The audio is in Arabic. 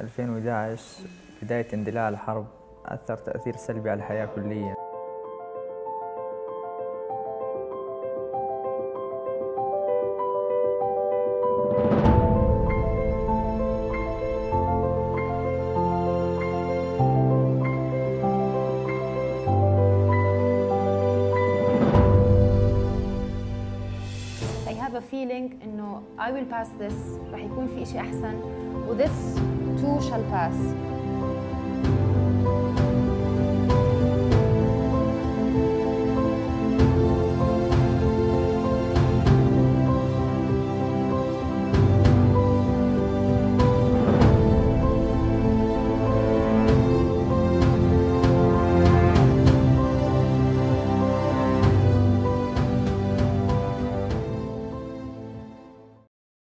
2011 بداية اندلاع الحرب أثر تأثير سلبي على الحياة كليا. I have a feeling إنه I will pass this. رح يكون في شيء أحسن. This too shall pass